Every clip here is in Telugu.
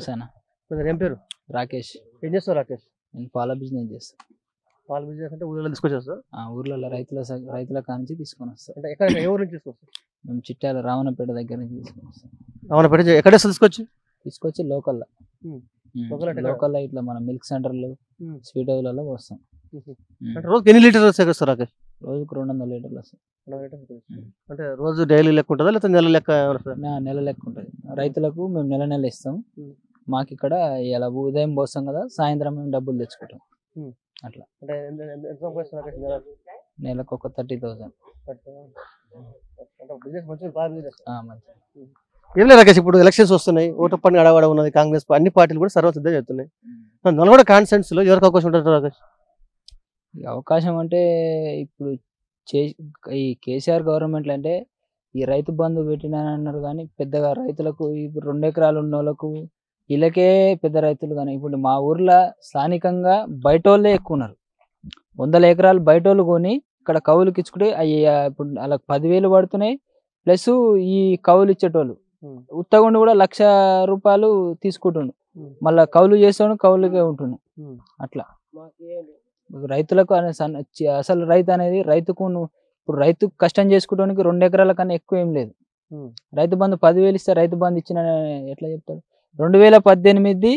నమస్తే అన్న ఏం పేరు? రాకేష్. ఏం చేస్తారు రాకేష్? నేను పాల బిజినెస్ చేస్తాను పాల బిజినెస్ అంటే ఊళ్ళో తీసుకొచ్చేస్తారు ఆ ఊర్లలో రైతుల స- రైతుల కానించి తీసుకొని వస్తాం. అంటే ఎక్కడ ఏ ఊరు నుంచి తీసుకొస్తారు మేము చిట్యాల రావణపేట దగ్గర నుంచి తీసుకొని వస్తాం. అవునా పెట్టి ఎక్కడ తీసుకొచ్చి? తీసుకొచ్చి లోకల్లో. ఉమ్. Local అంటే ఎక్కడ? లోకల్లో ఇట్లా మన మిల్క్ సెంటర్లు ఉమ్. స్వీట్ హౌస్లలో పోస్తాం. ఉహు. ఉమ్. అంటే రోజుకి ఎన్ని లీటర్లు సేకరిస్తారు రాకేష్? రోజుకు రెండు వందల లీటర్లు వస్తాయి. ఉమ్. అంటే రోజు డైలీ లెక్క ఉంటుందా లేకపోతే నెల లెక్క? నా- నెల లెక్క ఉంటుంది. రైతులకు మేము నెల నెల ఇస్తాం. ఉమ్. మాకు ఇక్కడ ఇలా ఉదయం పోస్తాం కదా సాయంత్రం మేము డబ్బులు తెచ్చుకుంటాం. అంటే ఎంత- ఎంత- ఎంత సంపాదిస్తారు రాకేష్ నెలకు? ఒక థర్టీ థౌసండ్. ఏం లేదు రాకేష్ ఇప్పుడు ఎలక్షన్స్ వస్తున్నాయి. ఓటు పని అడవడ ఉన్నది కాంగ్రెస్ అన్ని పార్టీలు కూడా సర్వ సిద్ధం చేస్తున్నాయి నల్గొండ కాన్స్టెన్స్లో ఎవరికి అవకాశం ఉంటుంది రాకేష్? ఈ అవకాశం అంటే ఇప్పుడు ఈ కేసీఆర్ గవర్నమెంట్లు అంటే ఈ రైతు బంధు పెట్టినానన్నారు అన్నారు కానీ పెద్దగా రైతులకు ఇప్పుడు రెండు ఎకరాలు ఉన్న వాళ్ళకు వీళ్ళకే పెద్ద రైతులు కానీ ఇప్పుడు మా ఊర్లో స్థానికంగా బయట వాళ్ళే ఎక్కువ ఉన్నారు వందల ఎకరాలు బయట వాళ్ళు కొని ఇక్కడ కవులుకి ఇచ్చుకుంటే అవి ఇప్పుడు అలా పదివేలు పడుతున్నాయి ప్లస్ ఈ కవులు ఇచ్చేటోళ్ళు. ఉత్తగుండి కూడా లక్ష రూపాయలు తీసుకుంటుండు. మళ్ళా కవులు చేస్తాడు కవులుకే ఉంటుండు. అట్లా రైతులకు అసలు రైతు అనేది రైతుకు ఇప్పుడు రైతు కష్టం చేసుకోవడానికి రెండు ఎకరాల కన్నా ఎక్కువ ఏం లేదు. రైతు బంధు పదివేలు ఇస్తే రైతు బంధు ఇచ్చిన ఎట్లా చెప్తాడు రెండు వేల పద్దెనిమిది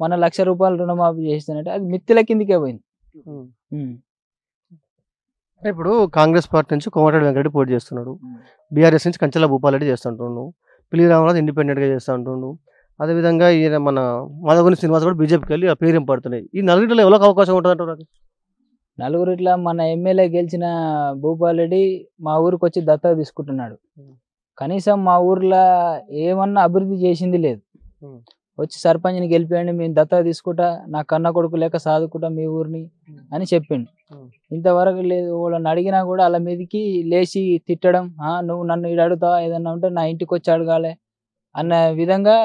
మన లక్ష రూపాయలు రుణమాఫీ చేస్తానంటే అది మిత్తిల కిందికే పోయింది. ఇప్పుడు కాంగ్రెస్ పార్టీ నుంచి కోమటిరెడ్డి వెంకరెడ్డి పోటీ చేస్తున్నాడు. బీఆర్ఎస్ నుంచి కంచెల భూపాలరెడ్డి చేస్తుంటుండు. పిల్లి రామరాజు ఇండిపెండెంట్గా చేస్తూ ఉంటుండు అదేవిధంగా ఈయన మన మాధవగుని శ్రీనివాస్ కూడా బీజేపీకి వెళ్ళి ఆ పేరు పడుతున్నాయి. ఈ నలుగురిలో ఎవరికి అవకాశం ఉంటుంది అంటారు నలుగురు ఇట్లా మన ఎమ్మెల్యే గెలిచిన భూపాల్ రెడ్డి మా ఊరికి వచ్చి దత్తత తీసుకుంటున్నాడు. కనీసం మా ఊర్లో ఏమన్నా అభివృద్ధి చేసింది లేదు. వచ్చి సర్పంచ్ని గెలిపేయండి మేము దత్తత తీసుకుంటా నా కన్న కొడుకు లేక సాదుకుంటా మీ ఊరిని. అని చెప్పిండు. ఇంతవరకు లేదు వాళ్ళని అడిగినా కూడా వాళ్ళ మీదకి లేచి తిట్టడం "ఆ, నువ్వు నన్ను ఇటు అడుగుతావా ఏదన్నా ఉంటే నా ఇంటికి వచ్చి అడగాలి అన్న విధంగా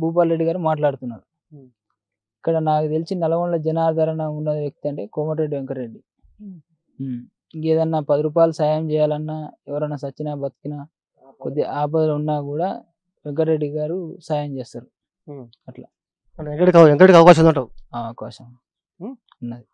భూపాల్ రెడ్డి గారు మాట్లాడుతున్నారు. ఇక్కడ నాకు తెలిసి నల్గొండ జనాదరణ ఉన్న వ్యక్తి అంటే కోమటిరెడ్డి వెంకరెడ్డి ఉమ్. ఇంకేదన్నా పది రూపాయలు సాయం చేయాలన్నా ఎవరైనా సచ్చినా బతికినా కొద్ది ఆపదలు ఉన్నా కూడా వెంకరెడ్డి గారు సాయం చేస్తారు. వెంకటికి అవ- వెంకటికి అవకాశం ఉందంటావు అవకాశం. ఉన్నది.